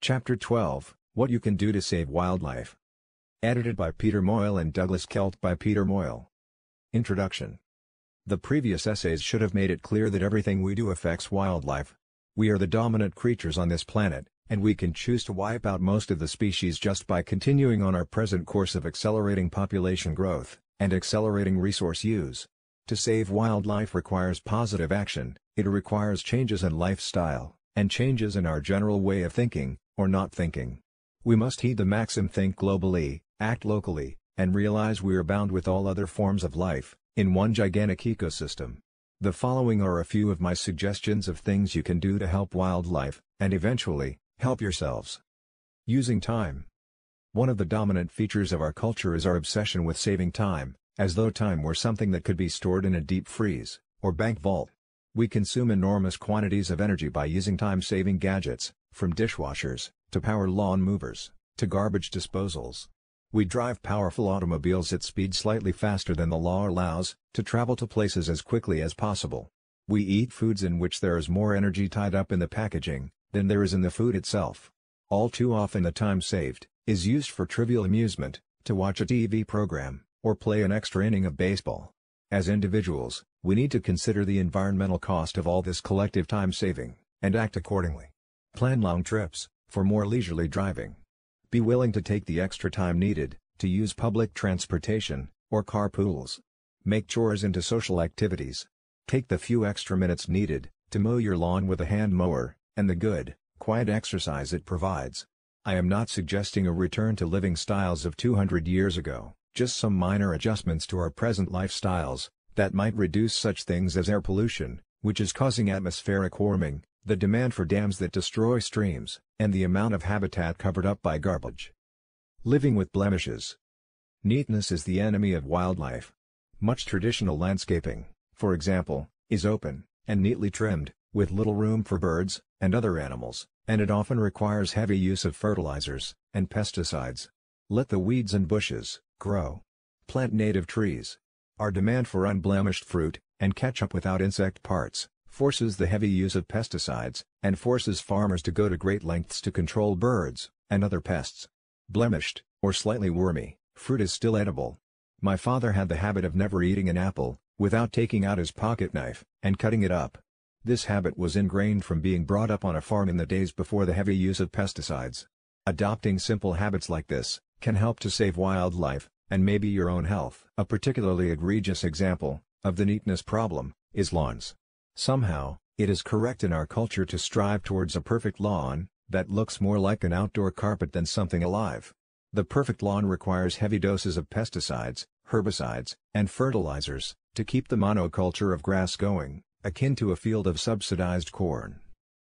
Chapter 12 What You Can Do to Save Wildlife. Edited by Peter Moyle and Douglas Kelt by Peter Moyle. Introduction The previous essays should have made it clear that everything we do affects wildlife. We are the dominant creatures on this planet, and we can choose to wipe out most of the species just by continuing on our present course of accelerating population growth and accelerating resource use. To save wildlife requires positive action, it requires changes in lifestyle, and changes in our general way of thinking, or not thinking. We must heed the maxim think globally, act locally, and realize we are bound with all other forms of life, in one gigantic ecosystem. The following are a few of my suggestions of things you can do to help wildlife, and eventually, help yourselves. Using time. One of the dominant features of our culture is our obsession with saving time, as though time were something that could be stored in a deep freeze, or bank vault. We consume enormous quantities of energy by using time-saving gadgets, from dishwashers, to power lawn movers, to garbage disposals. We drive powerful automobiles at speed slightly faster than the law allows, to travel to places as quickly as possible. We eat foods in which there is more energy tied up in the packaging, than there is in the food itself. All too often the time saved, is used for trivial amusement, to watch a TV program, or play an extra inning of baseball. As individuals, we need to consider the environmental cost of all this collective time saving, and act accordingly. Plan long trips, for more leisurely driving. Be willing to take the extra time needed, to use public transportation, or carpools. Make chores into social activities. Take the few extra minutes needed, to mow your lawn with a hand mower, and the good, quiet exercise it provides. I am not suggesting a return to living styles of 200 years ago just some minor adjustments to our present lifestyles, that might reduce such things as air pollution, which is causing atmospheric warming, the demand for dams that destroy streams, and the amount of habitat covered up by garbage. Living with blemishes. Neatness is the enemy of wildlife. Much traditional landscaping, for example, is open, and neatly trimmed, with little room for birds, and other animals, and it often requires heavy use of fertilizers, and pesticides. Let the weeds and bushes, grow. Plant native trees. Our demand for unblemished fruit, and ketchup without insect parts, forces the heavy use of pesticides, and forces farmers to go to great lengths to control birds, and other pests. Blemished, or slightly wormy, fruit is still edible. My father had the habit of never eating an apple, without taking out his pocket knife, and cutting it up. This habit was ingrained from being brought up on a farm in the days before the heavy use of pesticides. Adopting simple habits like this, can help to save wildlife, and maybe your own health. A particularly egregious example, of the neatness problem, is lawns. Somehow, it is correct in our culture to strive towards a perfect lawn, that looks more like an outdoor carpet than something alive. The perfect lawn requires heavy doses of pesticides, herbicides, and fertilizers, to keep the monoculture of grass going, akin to a field of subsidized corn.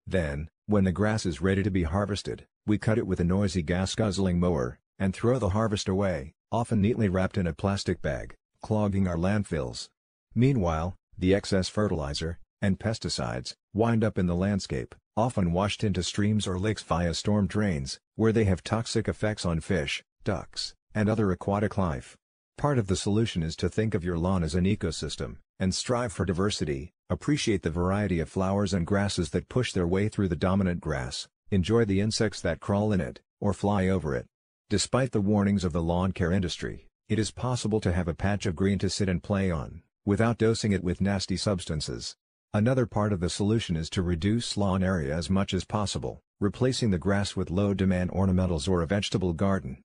Then, when the grass is ready to be harvested, we cut it with a noisy gas-guzzling mower, and throw the harvest away, often neatly wrapped in a plastic bag, clogging our landfills. Meanwhile, the excess fertilizer, and pesticides, wind up in the landscape, often washed into streams or lakes via storm drains, where they have toxic effects on fish, ducks, and other aquatic life. Part of the solution is to think of your lawn as an ecosystem, and strive for diversity, appreciate the variety of flowers and grasses that push their way through the dominant grass, enjoy the insects that crawl in it, or fly over it. Despite the warnings of the lawn care industry, it is possible to have a patch of green to sit and play on, without dosing it with nasty substances. Another part of the solution is to reduce lawn area as much as possible, replacing the grass with low-demand ornamentals or a vegetable garden.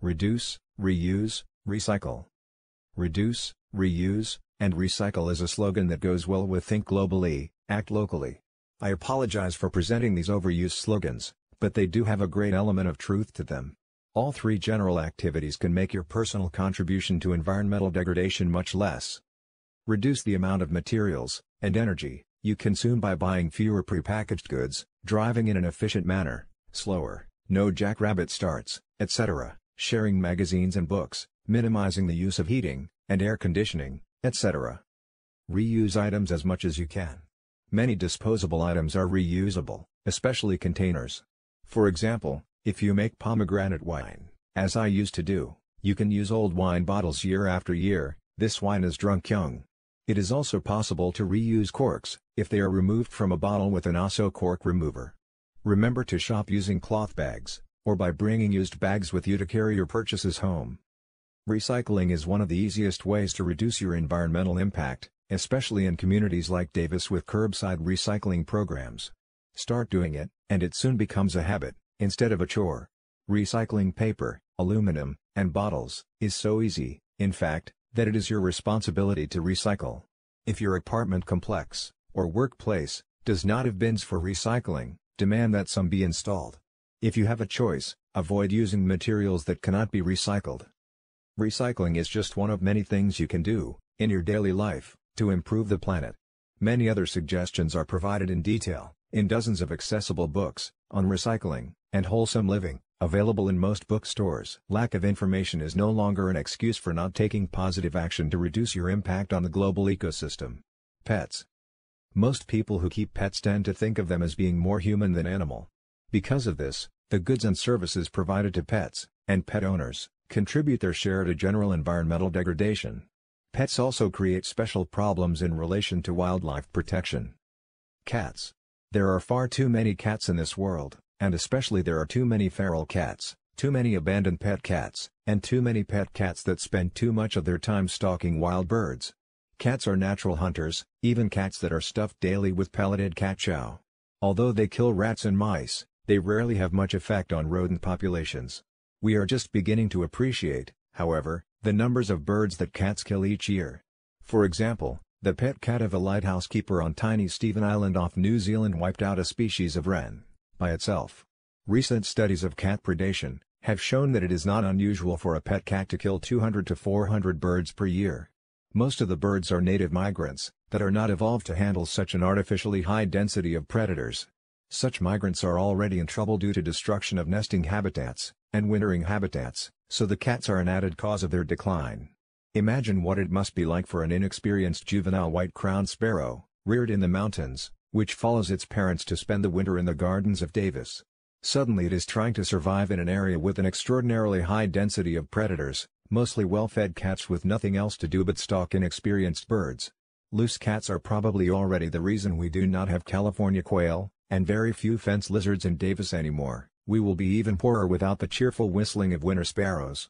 Reduce, reuse, recycle. Reduce, reuse, and recycle is a slogan that goes well with Think Globally, Act Locally. I apologize for presenting these overused slogans, but they do have a great element of truth to them. All three general activities can make your personal contribution to environmental degradation much less. Reduce the amount of materials and energy you consume by buying fewer prepackaged goods, driving in an efficient manner, slower, no jackrabbit starts, etc., sharing magazines and books, minimizing the use of heating and air conditioning, etc. Reuse items as much as you can. Many disposable items are reusable, especially containers. For example, if you make pomegranate wine, as I used to do, you can use old wine bottles year after year, this wine is drunk young. It is also possible to reuse corks, if they are removed from a bottle with an Ah-So cork remover. remember to shop using cloth bags, or by bringing used bags with you to carry your purchases home. Recycling is one of the easiest ways to reduce your environmental impact, especially in communities like Davis with curbside recycling programs. Start doing it, and it soon becomes a habit, instead of a chore. Recycling paper, aluminum, and bottles is so easy, in fact, that it is your responsibility to recycle. If your apartment complex, or workplace, does not have bins for recycling, demand that some be installed. If you have a choice, avoid using materials that cannot be recycled. Recycling is just one of many things you can do, in your daily life, to improve the planet. Many other suggestions are provided in detail, in dozens of accessible books, on recycling, and wholesome living, available in most bookstores. Lack of information is no longer an excuse for not taking positive action to reduce your impact on the global ecosystem. Pets. Most people who keep pets tend to think of them as being more human than animal. Because of this, the goods and services provided to pets, and pet owners, contribute their share to general environmental degradation. Pets also create special problems in relation to wildlife protection. Cats. There are far too many cats in this world, and especially there are too many feral cats, too many abandoned pet cats, and too many pet cats that spend too much of their time stalking wild birds. Cats are natural hunters, even cats that are stuffed daily with pelleted cat chow. Although they kill rats and mice, they rarely have much effect on rodent populations. We are just beginning to appreciate, however, the numbers of birds that cats kill each year. For example, the pet cat of a lighthouse keeper on tiny Stephen Island off New Zealand wiped out a species of wren, by itself. Recent studies of cat predation have shown that it is not unusual for a pet cat to kill 200 to 400 birds per year. Most of the birds are native migrants, that are not evolved to handle such an artificially high density of predators. Such migrants are already in trouble due to destruction of nesting habitats, and wintering habitats, so the cats are an added cause of their decline. Imagine what it must be like for an inexperienced juvenile white-crowned sparrow, reared in the mountains, which follows its parents to spend the winter in the gardens of Davis. Suddenly it is trying to survive in an area with an extraordinarily high density of predators, mostly well-fed cats with nothing else to do but stalk inexperienced birds. Loose cats are probably already the reason we do not have California quail, and very few fence lizards in Davis anymore. We will be even poorer without the cheerful whistling of winter sparrows.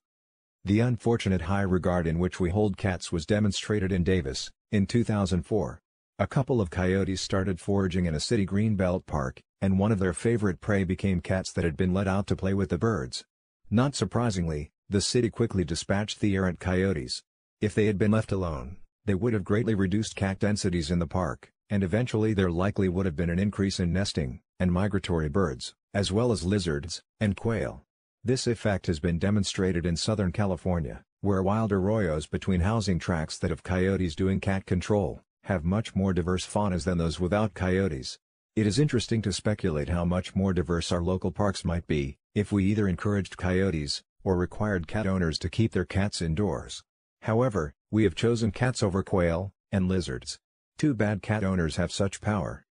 The unfortunate high regard in which we hold cats was demonstrated in Davis, in 2004. A couple of coyotes started foraging in a city greenbelt park, and one of their favorite prey became cats that had been let out to play with the birds. Not surprisingly, the city quickly dispatched the errant coyotes. If they had been left alone, they would have greatly reduced cat densities in the park, and eventually there likely would have been an increase in nesting, and migratory birds as well as lizards, and quail. This effect has been demonstrated in Southern California, where wild arroyos between housing tracts that have coyotes doing cat control, have much more diverse faunas than those without coyotes. It is interesting to speculate how much more diverse our local parks might be, if we either encouraged coyotes, or required cat owners to keep their cats indoors. However, we have chosen cats over quail, and lizards. Too bad cat owners have such power.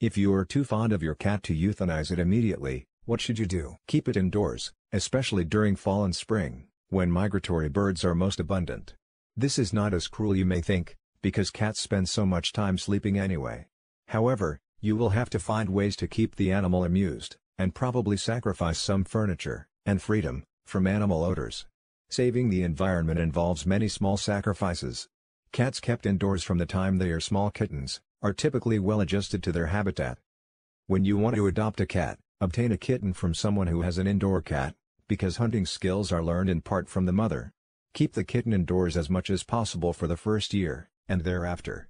If you are too fond of your cat to euthanize it immediately, what should you do? Keep it indoors, especially during fall and spring, when migratory birds are most abundant. This is not as cruel you may think, because cats spend so much time sleeping anyway. However, you will have to find ways to keep the animal amused, and probably sacrifice some furniture, and freedom, from animal odors. Saving the environment involves many small sacrifices. Cats kept indoors from the time they are small kittens, are typically well adjusted to their habitat. When you want to adopt a cat, obtain a kitten from someone who has an indoor cat, because hunting skills are learned in part from the mother. Keep the kitten indoors as much as possible for the first year, and thereafter.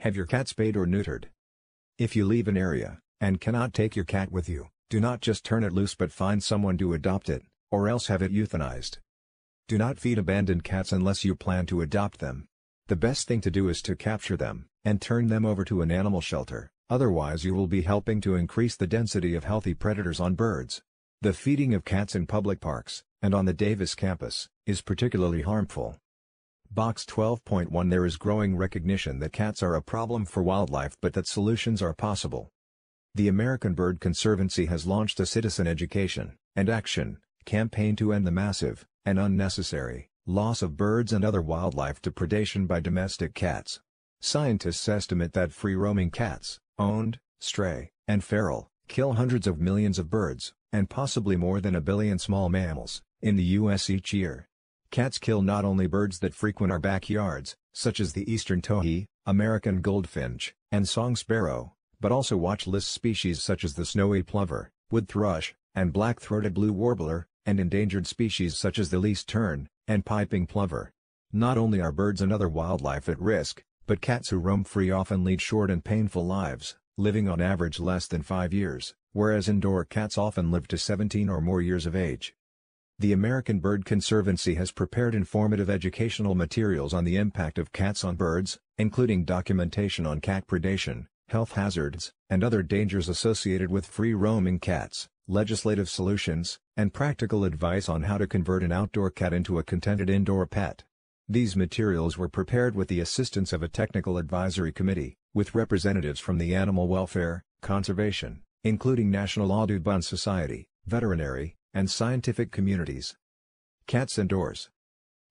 Have your cat spayed or neutered. If you leave an area, and cannot take your cat with you, do not just turn it loose but find someone to adopt it, or else have it euthanized. Do not feed abandoned cats unless you plan to adopt them. The best thing to do is to capture them, and turn them over to an animal shelter, otherwise you will be helping to increase the density of healthy predators on birds. The feeding of cats in public parks, and on the Davis campus, is particularly harmful. Box 12.1 There is growing recognition that cats are a problem for wildlife but that solutions are possible. The American Bird Conservancy has launched a citizen education and action campaign to end the massive and unnecessary loss of birds and other wildlife to predation by domestic cats. Scientists estimate that free-roaming cats, owned, stray, and feral, kill hundreds of millions of birds, and possibly more than a billion small mammals, in the U.S. each year. Cats kill not only birds that frequent our backyards, such as the eastern towhee, American goldfinch, and song sparrow, but also watch list species such as the snowy plover, wood thrush, and black-throated blue warbler, and endangered species such as the least tern, and piping plover. Not only are birds and other wildlife at risk, but cats who roam free often lead short and painful lives, living on average less than 5 years, whereas indoor cats often live to 17 or more years of age. The American Bird Conservancy has prepared informative educational materials on the impact of cats on birds, including documentation on cat predation, health hazards, and other dangers associated with free-roaming cats, legislative solutions, and practical advice on how to convert an outdoor cat into a contented indoor pet. These materials were prepared with the assistance of a technical advisory committee, with representatives from the animal welfare, conservation, including National Audubon Society, veterinary, and scientific communities. Cats indoors.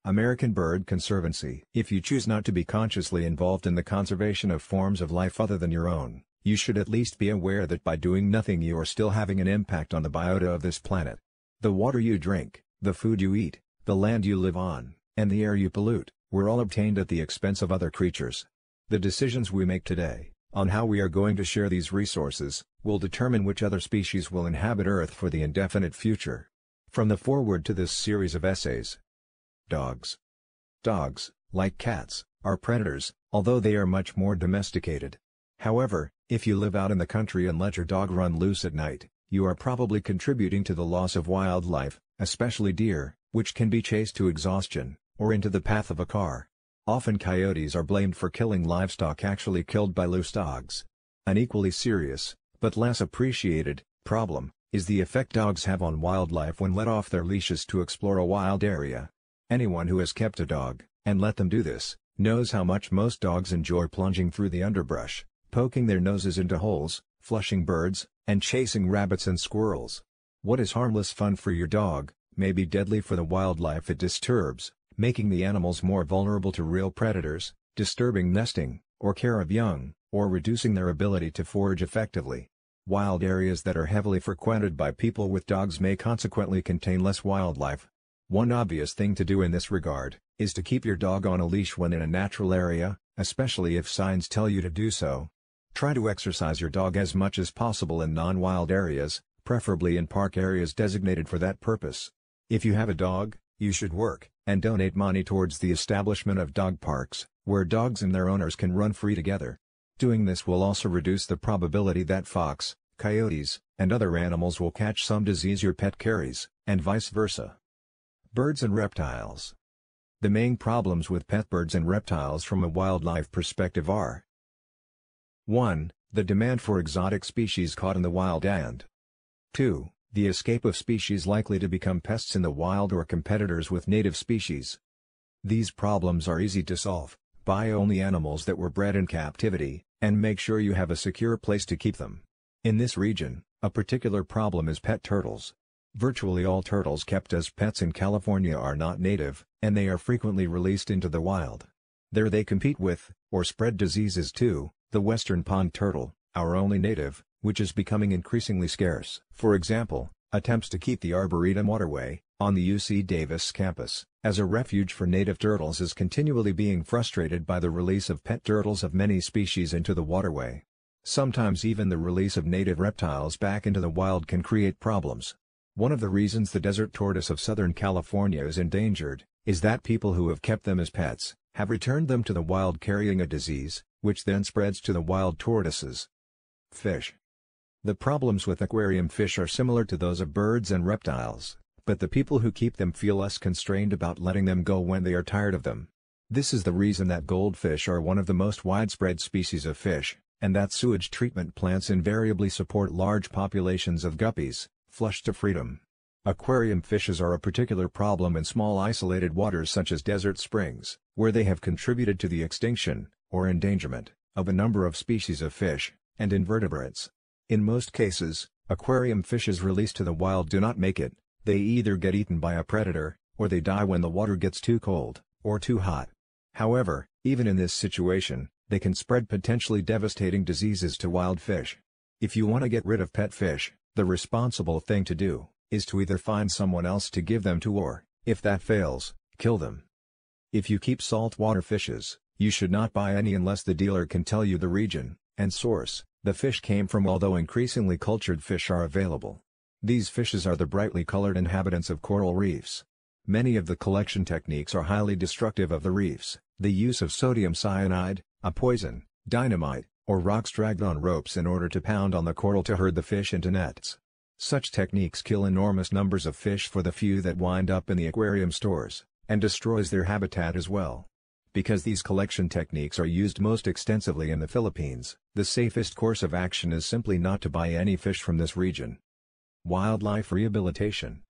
American Bird Conservancy If you choose not to be consciously involved in the conservation of forms of life other than your own, you should at least be aware that by doing nothing you are still having an impact on the biota of this planet. The water you drink, the food you eat, the land you live on, and the air you pollute, were all obtained at the expense of other creatures. The decisions we make today, on how we are going to share these resources, will determine which other species will inhabit Earth for the indefinite future. From the foreword to this series of essays. Dogs. Dogs, like cats, are predators, although they are much more domesticated. However, if you live out in the country and let your dog run loose at night, you are probably contributing to the loss of wildlife, especially deer, which can be chased to exhaustion or into the path of a car. Often coyotes are blamed for killing livestock actually killed by loose dogs. An equally serious, but less appreciated, problem, is the effect dogs have on wildlife when let off their leashes to explore a wild area. Anyone who has kept a dog, and let them do this, knows how much most dogs enjoy plunging through the underbrush, poking their noses into holes, flushing birds, and chasing rabbits and squirrels. What is harmless fun for your dog, may be deadly for the wildlife it disturbs making the animals more vulnerable to real predators, disturbing nesting, or care of young, or reducing their ability to forage effectively. Wild areas that are heavily frequented by people with dogs may consequently contain less wildlife. One obvious thing to do in this regard, is to keep your dog on a leash when in a natural area, especially if signs tell you to do so. Try to exercise your dog as much as possible in non-wild areas, preferably in park areas designated for that purpose. If you have a dog, you should work, and donate money towards the establishment of dog parks, where dogs and their owners can run free together. Doing this will also reduce the probability that fox, coyotes, and other animals will catch some disease your pet carries, and vice versa. Birds and reptiles. The main problems with pet birds and reptiles from a wildlife perspective are 1. The demand for exotic species caught in the wild and 2. The escape of species likely to become pests in the wild or competitors with native species. These problems are easy to solve, buy only animals that were bred in captivity, and make sure you have a secure place to keep them. In this region, a particular problem is pet turtles. Virtually all turtles kept as pets in California are not native, and they are frequently released into the wild. There they compete with, or spread diseases to, the western pond turtle, our only native, which is becoming increasingly scarce. For example, attempts to keep the Arboretum Waterway, on the UC Davis campus, as a refuge for native turtles is continually being frustrated by the release of pet turtles of many species into the waterway. Sometimes even the release of native reptiles back into the wild can create problems. One of the reasons the desert tortoise of Southern California is endangered, is that people who have kept them as pets, have returned them to the wild carrying a disease, which then spreads to the wild tortoises. Fish the problems with aquarium fish are similar to those of birds and reptiles, but the people who keep them feel less constrained about letting them go when they are tired of them. This is the reason that goldfish are one of the most widespread species of fish, and that sewage treatment plants invariably support large populations of guppies, flushed to freedom. Aquarium fishes are a particular problem in small isolated waters such as desert springs, where they have contributed to the extinction, or endangerment, of a number of species of fish, and invertebrates. In most cases, aquarium fishes released to the wild do not make it, they either get eaten by a predator, or they die when the water gets too cold, or too hot. However, even in this situation, they can spread potentially devastating diseases to wild fish. If you want to get rid of pet fish, the responsible thing to do, is to either find someone else to give them to or, if that fails, kill them. If you keep saltwater fishes, you should not buy any unless the dealer can tell you the region, and source, the fish came from although increasingly cultured fish are available. These fishes are the brightly colored inhabitants of coral reefs. Many of the collection techniques are highly destructive of the reefs, the use of sodium cyanide, a poison, dynamite, or rocks dragged on ropes in order to pound on the coral to herd the fish into nets. Such techniques kill enormous numbers of fish for the few that wind up in the aquarium stores, and destroys their habitat as well. Because these collection techniques are used most extensively in the Philippines, the safest course of action is simply not to buy any fish from this region. Wildlife Rehabilitation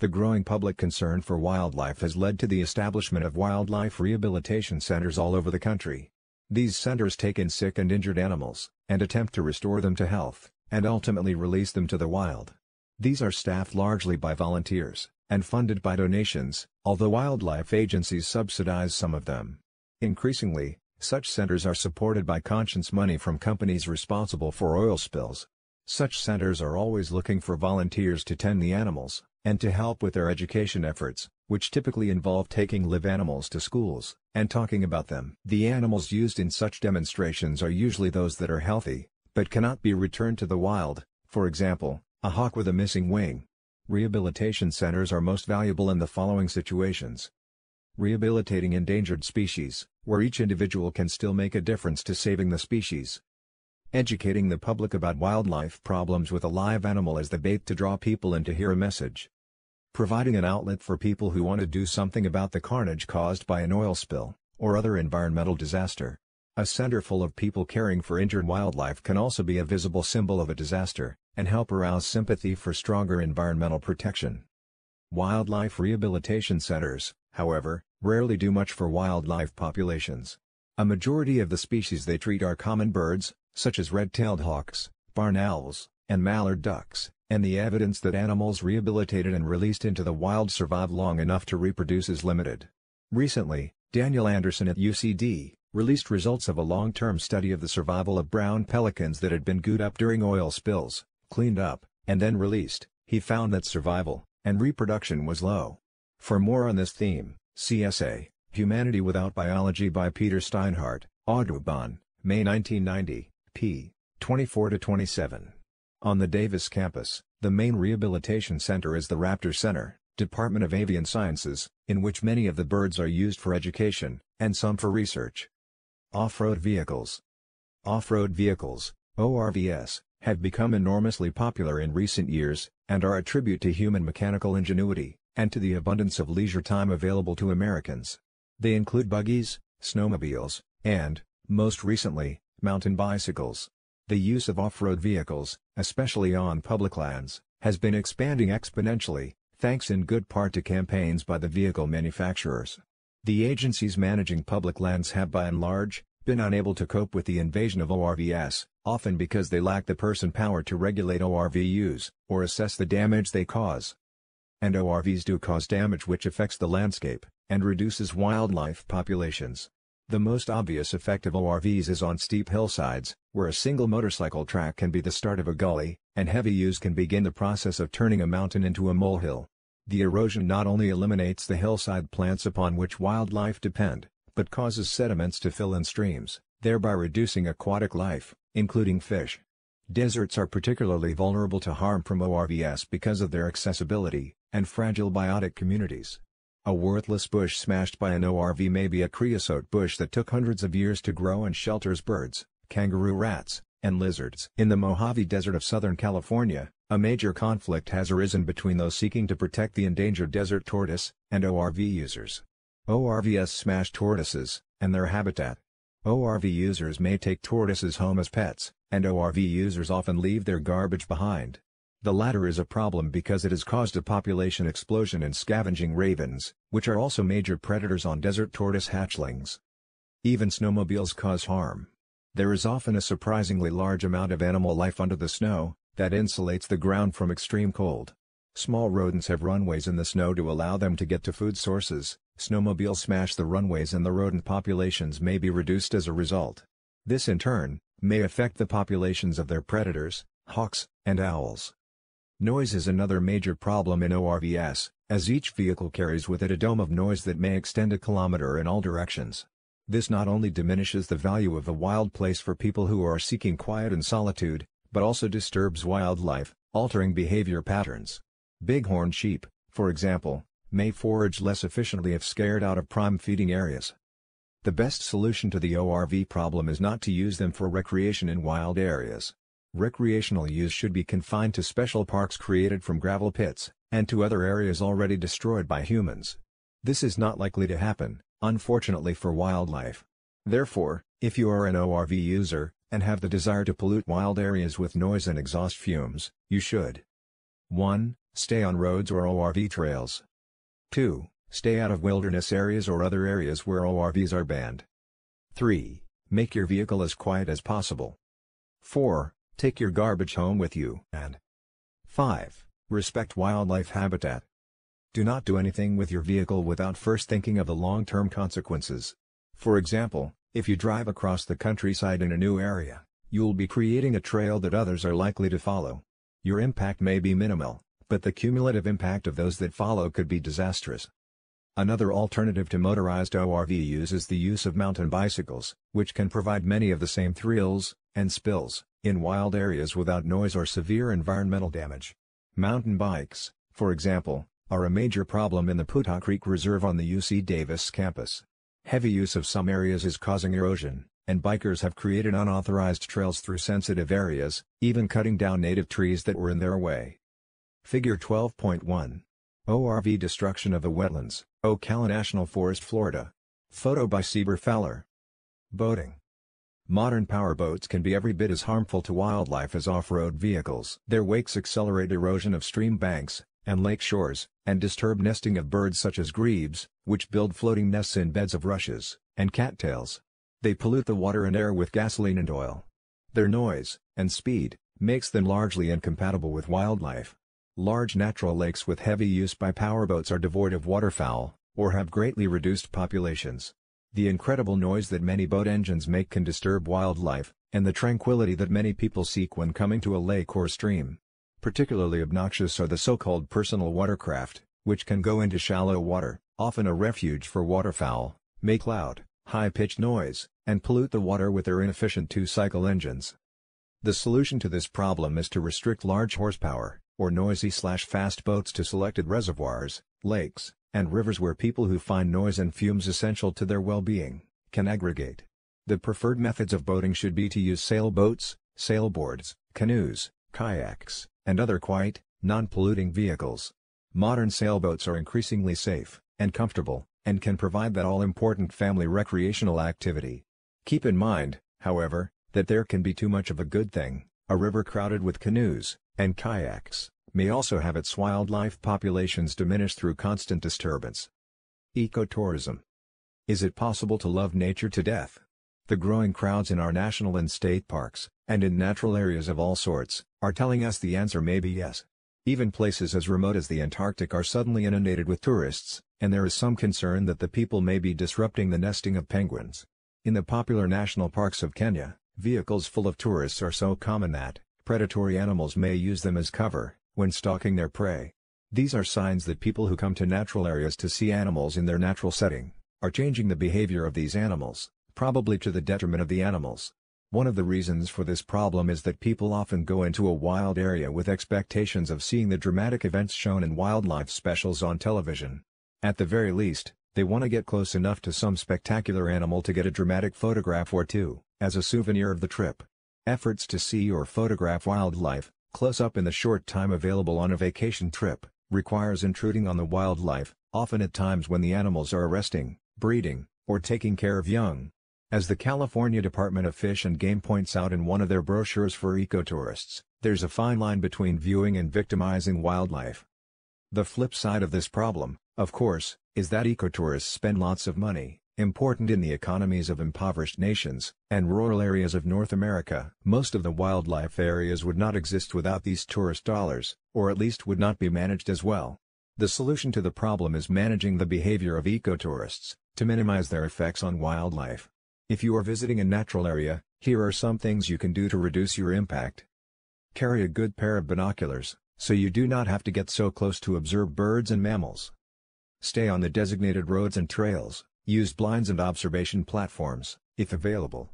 the growing public concern for wildlife has led to the establishment of wildlife rehabilitation centers all over the country. These centers take in sick and injured animals, and attempt to restore them to health, and ultimately release them to the wild. These are staffed largely by volunteers, and funded by donations, although wildlife agencies subsidize some of them. Increasingly, such centers are supported by conscience money from companies responsible for oil spills. Such centers are always looking for volunteers to tend the animals, and to help with their education efforts, which typically involve taking live animals to schools, and talking about them. The animals used in such demonstrations are usually those that are healthy, but cannot be returned to the wild, for example, a hawk with a missing wing. Rehabilitation centers are most valuable in the following situations. Rehabilitating endangered species, where each individual can still make a difference to saving the species. Educating the public about wildlife problems with a live animal as the bait to draw people in to hear a message providing an outlet for people who want to do something about the carnage caused by an oil spill, or other environmental disaster. A center full of people caring for injured wildlife can also be a visible symbol of a disaster, and help arouse sympathy for stronger environmental protection. Wildlife rehabilitation centers, however, rarely do much for wildlife populations. A majority of the species they treat are common birds, such as red-tailed hawks, barn owls, and mallard ducks, and the evidence that animals rehabilitated and released into the wild survive long enough to reproduce is limited. Recently, Daniel Anderson at UCD, released results of a long-term study of the survival of brown pelicans that had been gooed up during oil spills, cleaned up, and then released. He found that survival and reproduction was low. For more on this theme, CSA, Humanity Without Biology by Peter Steinhart, Audubon, May 1990, p. 24-27. On the Davis campus, the main rehabilitation center is the Raptor Center, Department of Avian Sciences, in which many of the birds are used for education, and some for research. Off-road vehicles Off-road vehicles, ORVs, have become enormously popular in recent years, and are a tribute to human mechanical ingenuity, and to the abundance of leisure time available to Americans. They include buggies, snowmobiles, and, most recently, mountain bicycles. The use of off-road vehicles, especially on public lands, has been expanding exponentially, thanks in good part to campaigns by the vehicle manufacturers. The agencies managing public lands have by and large, been unable to cope with the invasion of ORVs, often because they lack the person power to regulate ORV use, or assess the damage they cause. And ORVs do cause damage which affects the landscape, and reduces wildlife populations. The most obvious effect of ORVs is on steep hillsides, where a single motorcycle track can be the start of a gully, and heavy use can begin the process of turning a mountain into a molehill. The erosion not only eliminates the hillside plants upon which wildlife depend, but causes sediments to fill in streams, thereby reducing aquatic life, including fish. Deserts are particularly vulnerable to harm from ORVs because of their accessibility, and fragile biotic communities. A worthless bush smashed by an ORV may be a creosote bush that took hundreds of years to grow and shelters birds, kangaroo rats, and lizards. In the Mojave Desert of Southern California, a major conflict has arisen between those seeking to protect the endangered desert tortoise, and ORV users. ORVs smash tortoises, and their habitat. ORV users may take tortoises home as pets, and ORV users often leave their garbage behind. The latter is a problem because it has caused a population explosion in scavenging ravens, which are also major predators on desert tortoise hatchlings. Even snowmobiles cause harm. There is often a surprisingly large amount of animal life under the snow, that insulates the ground from extreme cold. Small rodents have runways in the snow to allow them to get to food sources, snowmobiles smash the runways and the rodent populations may be reduced as a result. This in turn, may affect the populations of their predators, hawks, and owls. Noise is another major problem in ORVs, as each vehicle carries with it a dome of noise that may extend a kilometer in all directions. This not only diminishes the value of a wild place for people who are seeking quiet and solitude, but also disturbs wildlife, altering behavior patterns. Bighorn sheep, for example, may forage less efficiently if scared out of prime feeding areas. The best solution to the ORV problem is not to use them for recreation in wild areas. Recreational use should be confined to special parks created from gravel pits, and to other areas already destroyed by humans. This is not likely to happen, unfortunately for wildlife. Therefore, if you are an ORV user, and have the desire to pollute wild areas with noise and exhaust fumes, you should 1. Stay on roads or ORV trails. 2. Stay out of wilderness areas or other areas where ORVs are banned. 3. Make your vehicle as quiet as possible. 4. Take your garbage home with you. And 5. Respect wildlife habitat. Do not do anything with your vehicle without first thinking of the long-term consequences. For example, if you drive across the countryside in a new area, you'll be creating a trail that others are likely to follow. Your impact may be minimal, but the cumulative impact of those that follow could be disastrous. Another alternative to motorized ORV use is the use of mountain bicycles, which can provide many of the same thrills and spills in wild areas without noise or severe environmental damage. Mountain bikes, for example, are a major problem in the Putah Creek Reserve on the UC Davis campus. Heavy use of some areas is causing erosion, and bikers have created unauthorized trails through sensitive areas, even cutting down native trees that were in their way. Figure 12.1. ORV destruction of the wetlands, Ocala National Forest, Florida. Photo by Sieber Fowler. Boating. Modern powerboats can be every bit as harmful to wildlife as off-road vehicles. Their wakes accelerate erosion of stream banks and lake shores, and disturb nesting of birds such as grebes, which build floating nests in beds of rushes, and cattails. They pollute the water and air with gasoline and oil. Their noise, and speed, makes them largely incompatible with wildlife. Large natural lakes with heavy use by powerboats are devoid of waterfowl, or have greatly reduced populations. The incredible noise that many boat engines make can disturb wildlife, and the tranquility that many people seek when coming to a lake or stream. Particularly obnoxious are the so-called personal watercraft, which can go into shallow water, often a refuge for waterfowl, make loud, high-pitched noise, and pollute the water with their inefficient two-cycle engines. The solution to this problem is to restrict large horsepower, or noisy-slash-fast boats to selected reservoirs, lakes, and rivers where people who find noise and fumes essential to their well-being, can aggregate. The preferred methods of boating should be to use sailboats, sailboards, canoes, kayaks, and other quiet, non-polluting vehicles. Modern sailboats are increasingly safe, and comfortable, and can provide that all-important family recreational activity. Keep in mind, however, that there can be too much of a good thing, a river crowded with canoes, and kayaks, may also have its wildlife populations diminish through constant disturbance. Ecotourism. Is it possible to love nature to death? The growing crowds in our national and state parks, and in natural areas of all sorts, are telling us the answer may be yes. Even places as remote as the Antarctic are suddenly inundated with tourists, and there is some concern that the people may be disrupting the nesting of penguins. In the popular national parks of Kenya, vehicles full of tourists are so common that, predatory animals may use them as cover, when stalking their prey. These are signs that people who come to natural areas to see animals in their natural setting, are changing the behavior of these animals, probably to the detriment of the animals. One of the reasons for this problem is that people often go into a wild area with expectations of seeing the dramatic events shown in wildlife specials on television. At the very least, they want to get close enough to some spectacular animal to get a dramatic photograph or two, as a souvenir of the trip. Efforts to see or photograph wildlife, close up in the short time available on a vacation trip, requires intruding on the wildlife, often at times when the animals are resting, breeding, or taking care of young. As the California Department of Fish and Game points out in one of their brochures for ecotourists, there's a fine line between viewing and victimizing wildlife. The flip side of this problem, of course, is that ecotourists spend lots of money, important in the economies of impoverished nations, and rural areas of North America. Most of the wildlife areas would not exist without these tourist dollars, or at least would not be managed as well. The solution to the problem is managing the behavior of ecotourists, to minimize their effects on wildlife. If you are visiting a natural area, Here are some things you can do to reduce your impact. Carry a good pair of binoculars, so you do not have to get so close to observe birds and mammals. Stay on the designated roads and trails, use blinds and observation platforms, if available.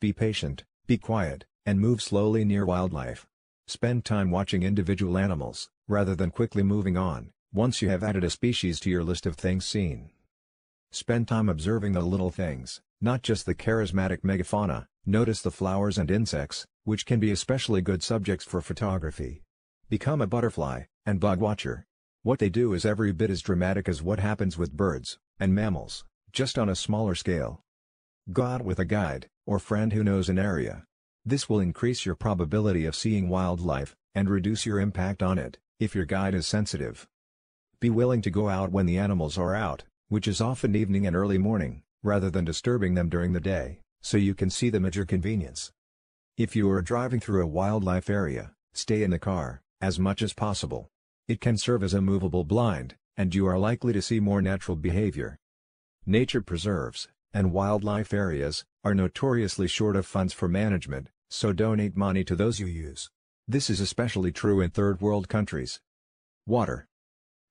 Be patient, be quiet, and move slowly near wildlife. Spend time watching individual animals, rather than quickly moving on, once you have added a species to your list of things seen. Spend time observing the little things, not just the charismatic megafauna, notice the flowers and insects, which can be especially good subjects for photography. Become a butterfly and bug watcher. What they do is every bit as dramatic as what happens with birds and mammals, just on a smaller scale. Go out with a guide, or friend who knows an area. This will increase your probability of seeing wildlife, and reduce your impact on it, if your guide is sensitive. Be willing to go out when the animals are out, which is often evening and early morning, rather than disturbing them during the day, so you can see them at your convenience. If you are driving through a wildlife area, stay in the car, as much as possible. It can serve as a movable blind, and you are likely to see more natural behavior. Nature preserves, and wildlife areas, are notoriously short of funds for management, so donate money to those you use. This is especially true in third world countries. Water.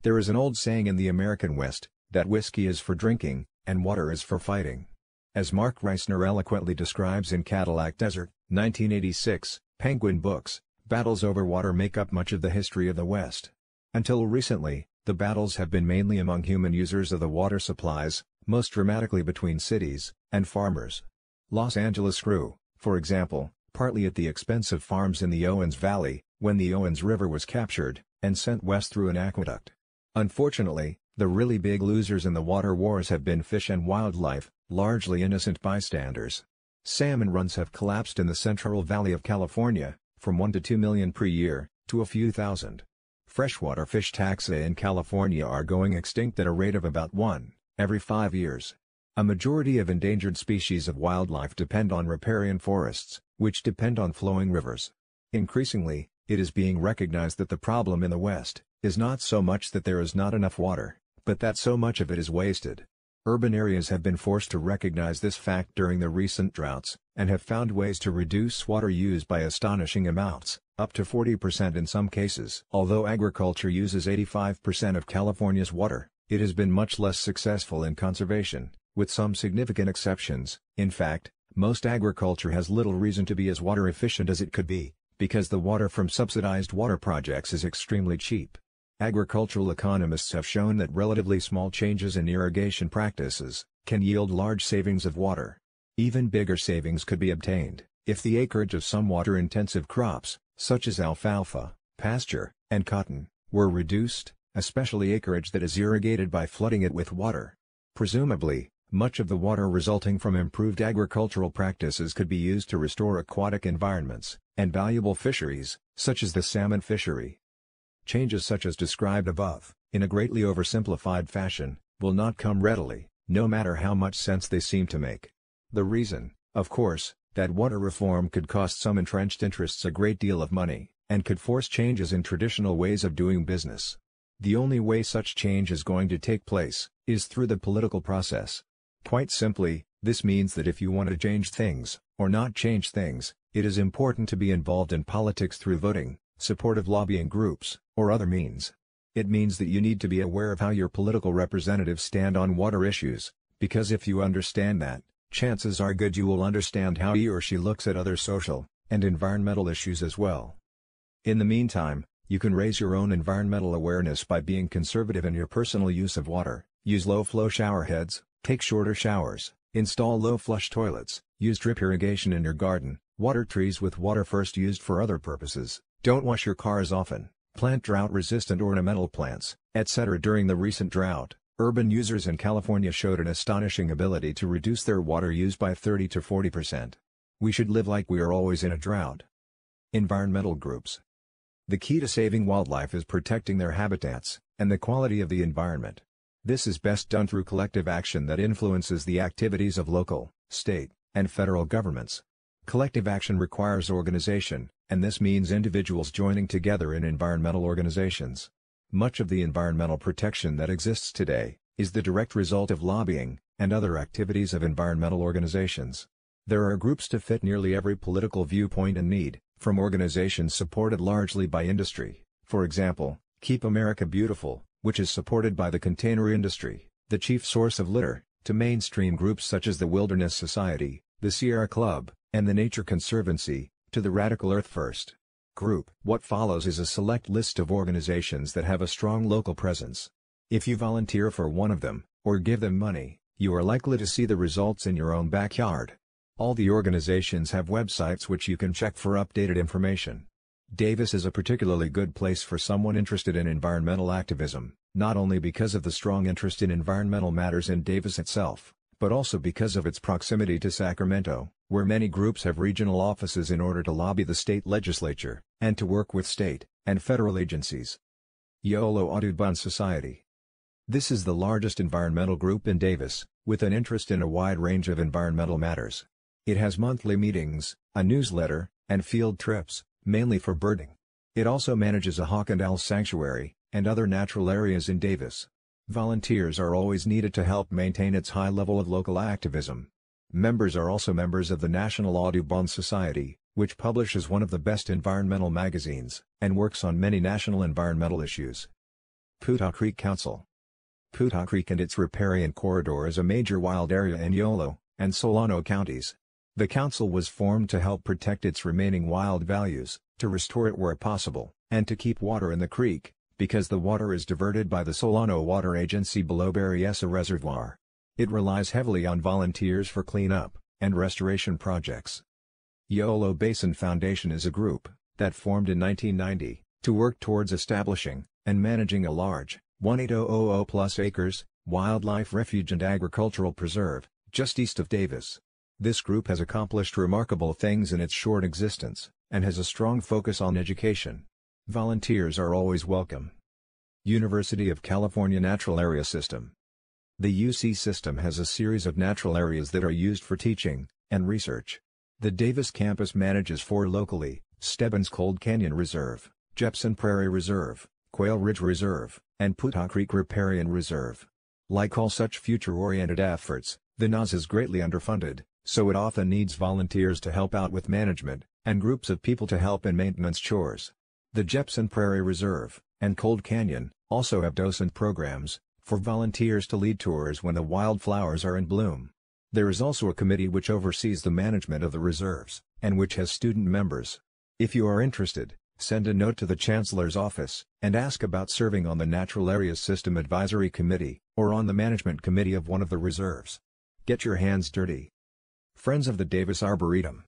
There is an old saying in the American West, that whiskey is for drinking, and water is for fighting. As Mark Reisner eloquently describes in Cadillac Desert, 1986, Penguin Books, battles over water make up much of the history of the West. Until recently, the battles have been mainly among human users of the water supplies, most dramatically between cities and farmers. Los Angeles grew, for example, partly at the expense of farms in the Owens Valley, when the Owens River was captured and sent west through an aqueduct. Unfortunately, the really big losers in the water wars have been fish and wildlife, largely innocent bystanders. Salmon runs have collapsed in the Central Valley of California, from 1 to 2 million per year, to a few thousand. Freshwater fish taxa in California are going extinct at a rate of about 1 every five years. A majority of endangered species of wildlife depend on riparian forests, which depend on flowing rivers. Increasingly, it is being recognized that the problem in the West is not so much that there is not enough water, but that so much of it is wasted. Urban areas have been forced to recognize this fact during the recent droughts, and have found ways to reduce water use by astonishing amounts, up to 40% in some cases. Although agriculture uses 85% of California's water, it has been much less successful in conservation, with some significant exceptions. In fact, most agriculture has little reason to be as water efficient as it could be, because the water from subsidized water projects is extremely cheap. Agricultural economists have shown that relatively small changes in irrigation practices can yield large savings of water. Even bigger savings could be obtained if the acreage of some water-intensive crops, such as alfalfa, pasture, and cotton, were reduced, especially acreage that is irrigated by flooding it with water. Presumably, much of the water resulting from improved agricultural practices could be used to restore aquatic environments, and valuable fisheries, such as the salmon fishery. Changes such as described above, in a greatly oversimplified fashion, will not come readily, no matter how much sense they seem to make. The reason, of course, that water reform could cost some entrenched interests a great deal of money, and could force changes in traditional ways of doing business. The only way such change is going to take place, is through the political process. Quite simply, this means that if you want to change things, or not change things, it is important to be involved in politics through voting, support of lobbying groups, or other means. It means that you need to be aware of how your political representatives stand on water issues, because if you understand that, chances are good you will understand how he or she looks at other social and environmental issues as well. In the meantime, you can raise your own environmental awareness by being conservative in your personal use of water, use low-flow shower heads, take shorter showers, install low-flush toilets, use drip irrigation in your garden, water trees with water first used for other purposes, don't wash your cars often, plant drought-resistant ornamental plants, etc. During the recent drought, urban users in California showed an astonishing ability to reduce their water use by 30 to 40%. We should live like we are always in a drought. Environmental groups the key to saving wildlife is protecting their habitats, and the quality of the environment. This is best done through collective action that influences the activities of local, state, and federal governments. Collective action requires organization, and this means individuals joining together in environmental organizations. Much of the environmental protection that exists today is the direct result of lobbying and other activities of environmental organizations. There are groups to fit nearly every political viewpoint and need, from organizations supported largely by industry, for example, Keep America Beautiful, which is supported by the container industry, the chief source of litter, to mainstream groups such as the Wilderness Society, the Sierra Club, and the Nature Conservancy, to the Radical Earth First group. What follows is a select list of organizations that have a strong local presence. If you volunteer for one of them, or give them money, you are likely to see the results in your own backyard. All the organizations have websites which you can check for updated information. Davis is a particularly good place for someone interested in environmental activism, not only because of the strong interest in environmental matters in Davis itself, but also because of its proximity to Sacramento, where many groups have regional offices in order to lobby the state legislature, and to work with state and federal agencies. YOLO Audubon Society This is the largest environmental group in Davis, with an interest in a wide range of environmental matters. It has monthly meetings, a newsletter, and field trips, mainly for birding. It also manages a hawk and owl sanctuary, and other natural areas in Davis. Volunteers are always needed to help maintain its high level of local activism. Members are also members of the National Audubon Society, which publishes one of the best environmental magazines, and works on many national environmental issues. Putah Creek Council Putah Creek and its riparian corridor is a major wild area in Yolo and Solano counties. The council was formed to help protect its remaining wild values, to restore it where possible, and to keep water in the creek, because the water is diverted by the Solano Water Agency below Berryessa Reservoir. It relies heavily on volunteers for cleanup and restoration projects. Yolo Basin Foundation is a group that formed in 1990 to work towards establishing and managing a large 18000 plus acres wildlife refuge and agricultural preserve just east of Davis. This group has accomplished remarkable things in its short existence and has a strong focus on education. Volunteers are always welcome. University of California Natural Area System The UC system has a series of natural areas that are used for teaching and research. The Davis campus manages four locally, Stebbins Cold Canyon Reserve, Jepson Prairie Reserve, Quail Ridge Reserve, and Putah Creek Riparian Reserve. Like all such future-oriented efforts, the NAS is greatly underfunded, so it often needs volunteers to help out with management, and groups of people to help in maintenance chores. The Jepson Prairie Reserve, and Cold Canyon, also have docent programs, for volunteers to lead tours when the wildflowers are in bloom. There is also a committee which oversees the management of the reserves, and which has student members. If you are interested, send a note to the Chancellor's office, and ask about serving on the Natural Areas System Advisory Committee, or on the Management Committee of one of the reserves. Get your hands dirty. Friends of the Davis Arboretum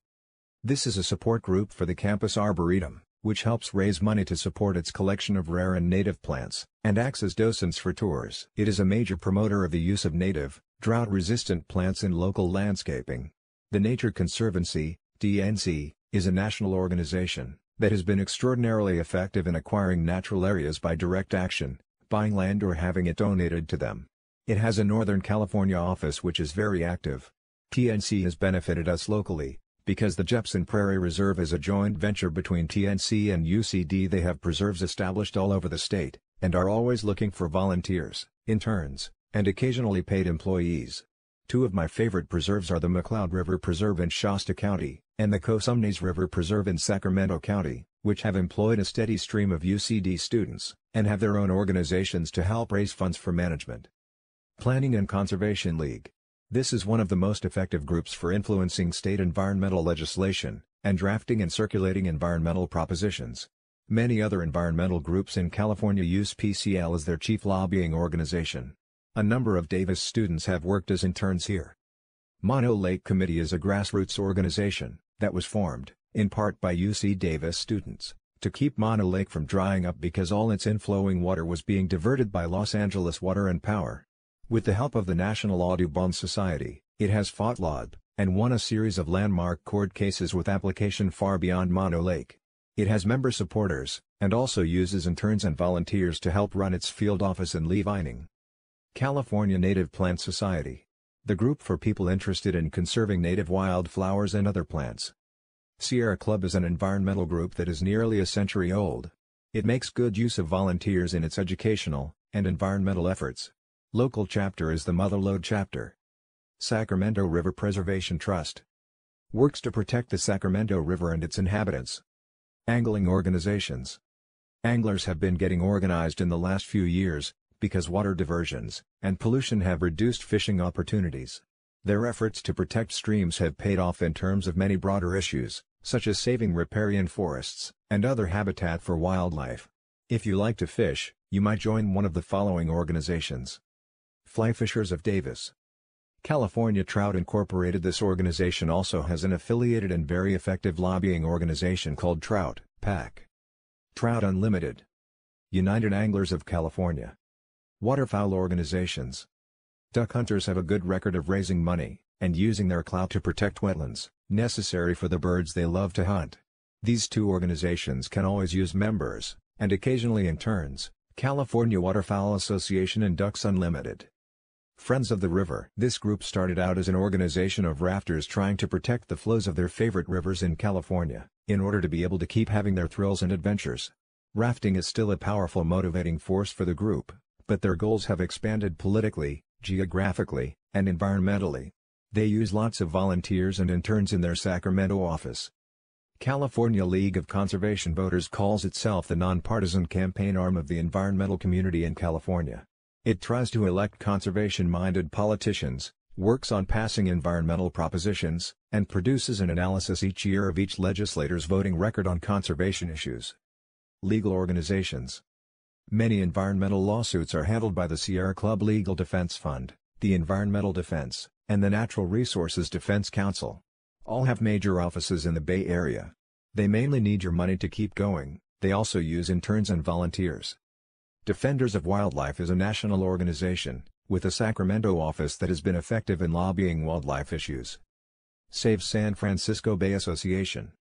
This is a support group for the campus Arboretum which helps raise money to support its collection of rare and native plants, and acts as docents for tours. It is a major promoter of the use of native, drought-resistant plants in local landscaping. The Nature Conservancy, TNC, is a national organization that has been extraordinarily effective in acquiring natural areas by direct action, buying land or having it donated to them. It has a Northern California office which is very active. TNC has benefited us locally, because the Jepson Prairie Reserve is a joint venture between TNC and UCD they have preserves established all over the state, and are always looking for volunteers, interns, and occasionally paid employees. Two of my favorite preserves are the McCloud River Preserve in Shasta County, and the Cosumnes River Preserve in Sacramento County, which have employed a steady stream of UCD students, and have their own organizations to help raise funds for management. Planning and Conservation League this is one of the most effective groups for influencing state environmental legislation, and drafting and circulating environmental propositions. Many other environmental groups in California use PCL as their chief lobbying organization. A number of Davis students have worked as interns here. Mono Lake Committee is a grassroots organization that was formed, in part by UC Davis students, to keep Mono Lake from drying up because all its inflowing water was being diverted by Los Angeles Water and Power. With the help of the National Audubon Society, it has fought laud, and won a series of landmark court cases with application far beyond Mono Lake. It has member supporters, and also uses interns and volunteers to help run its field office in Lee Vining. California Native Plant Society. The group for people interested in conserving native wildflowers and other plants. Sierra Club is an environmental group that is nearly a century old. It makes good use of volunteers in its educational and environmental efforts. Local chapter is the Motherlode chapter. Sacramento River Preservation Trust. Works to protect the Sacramento River and its inhabitants. Angling organizations. Anglers have been getting organized in the last few years, because water diversions and pollution have reduced fishing opportunities. Their efforts to protect streams have paid off in terms of many broader issues, such as saving riparian forests and other habitat for wildlife. If you like to fish, you might join one of the following organizations. Fly Fishers of Davis. California Trout Incorporated This organization also has an affiliated and very effective lobbying organization called Trout, PAC. Trout Unlimited. United Anglers of California. Waterfowl organizations. Duck hunters have a good record of raising money, and using their clout to protect wetlands, necessary for the birds they love to hunt. These two organizations can always use members, and occasionally interns, California Waterfowl Association and Ducks Unlimited. Friends of the River This group started out as an organization of rafters trying to protect the flows of their favorite rivers in California, in order to be able to keep having their thrills and adventures. Rafting is still a powerful motivating force for the group, but their goals have expanded politically, geographically, and environmentally. They use lots of volunteers and interns in their Sacramento office. California League of Conservation Voters calls itself the nonpartisan campaign arm of the environmental community in California. It tries to elect conservation-minded politicians, works on passing environmental propositions, and produces an analysis each year of each legislator's voting record on conservation issues. Legal organizations Many environmental lawsuits are handled by the Sierra Club Legal Defense Fund, the Environmental Defense, and the Natural Resources Defense Council. All have major offices in the Bay Area. They mainly need your money to keep going, they also use interns and volunteers. Defenders of Wildlife is a national organization, with a Sacramento office that has been effective in lobbying wildlife issues. Save San Francisco Bay Association.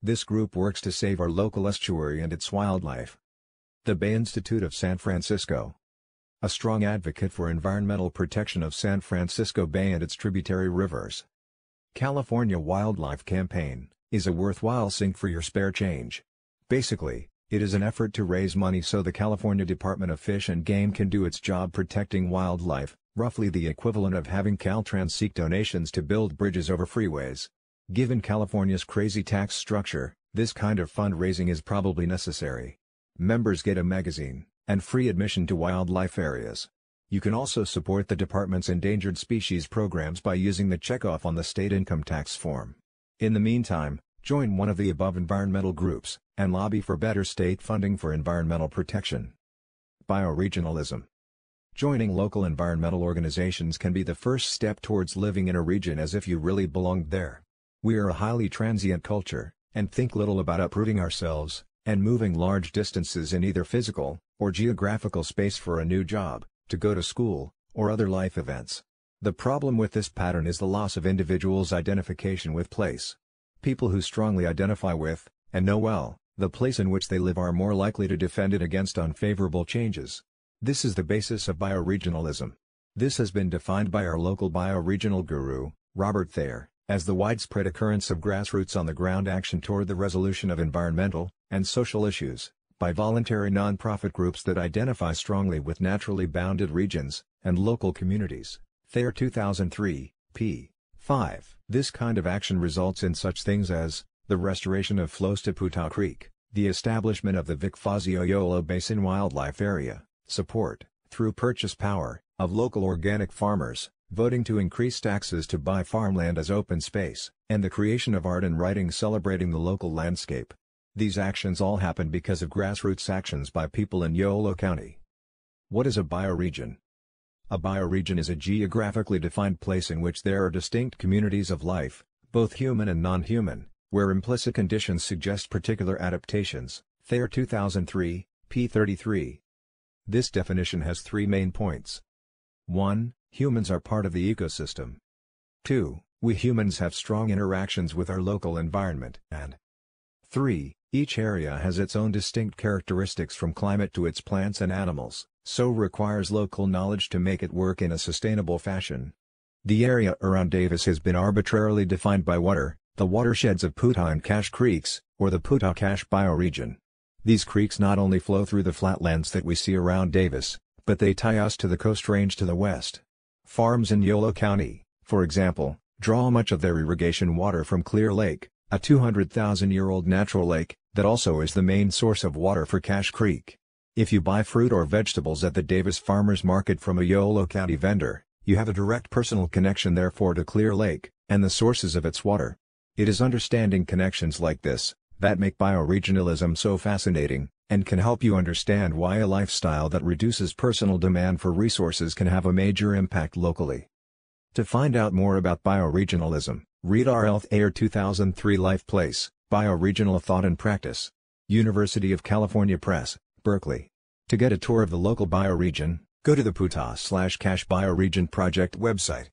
This group works to save our local estuary and its wildlife. The Bay Institute of San Francisco. A strong advocate for environmental protection of San Francisco Bay and its tributary rivers. California Wildlife Campaign, is a worthwhile sink for your spare change. Basically, it is an effort to raise money so the California Department of Fish and Game can do its job protecting wildlife, roughly the equivalent of having Caltrans seek donations to build bridges over freeways. Given California's crazy tax structure, this kind of fundraising is probably necessary. Members get a magazine, and free admission to wildlife areas. You can also support the department's endangered species programs by using the checkoff on the state income tax form. In the meantime, join one of the above environmental groups, and lobby for better state funding for environmental protection. Bioregionalism Joining local environmental organizations can be the first step towards living in a region as if you really belonged there. We are a highly transient culture, and think little about uprooting ourselves, and moving large distances in either physical or geographical space for a new job, to go to school, or other life events. The problem with this pattern is the loss of individuals' identification with place. People who strongly identify with, and know well, the place in which they live are more likely to defend it against unfavorable changes. This is the basis of bioregionalism. This has been defined by our local bioregional guru, Robert Thayer, as the widespread occurrence of grassroots on-the-ground action toward the resolution of environmental, and social issues, by voluntary nonprofit groups that identify strongly with naturally bounded regions, and local communities. Thayer 2003, p. 5. This kind of action results in such things as, the restoration of flows to Putah Creek, the establishment of the Vic Fazio Yolo Basin Wildlife Area, support, through purchase power, of local organic farmers, voting to increase taxes to buy farmland as open space, and the creation of art and writing celebrating the local landscape. These actions all happen because of grassroots actions by people in Yolo County. What is a bioregion? A bioregion is a geographically defined place in which there are distinct communities of life, both human and non-human, where implicit conditions suggest particular adaptations. Thayer 2003, p. 33. This definition has three main points. 1. Humans are part of the ecosystem. 2. We humans have strong interactions with our local environment. And 3. Each area has its own distinct characteristics from climate to its plants and animals, so requires local knowledge to make it work in a sustainable fashion. The area around Davis has been arbitrarily defined by water, the watersheds of Putah and Cache Creeks, or the Putah-Cache bioregion. These creeks not only flow through the flatlands that we see around Davis, but they tie us to the Coast Range to the west. Farms in Yolo County, for example, draw much of their irrigation water from Clear Lake, a 200,000-year-old natural lake, that also is the main source of water for Cache Creek. If you buy fruit or vegetables at the Davis Farmers Market from a Yolo County vendor, you have a direct personal connection therefore to Clear Lake, and the sources of its water. It is understanding connections like this, that make bioregionalism so fascinating, and can help you understand why a lifestyle that reduces personal demand for resources can have a major impact locally. To find out more about bioregionalism, read R. L. Thayer 2003 Life Place, Bioregional Thought and Practice. University of California Press, Berkeley. To get a tour of the local bioregion, go to the Putah slash Cache Bioregion Project website.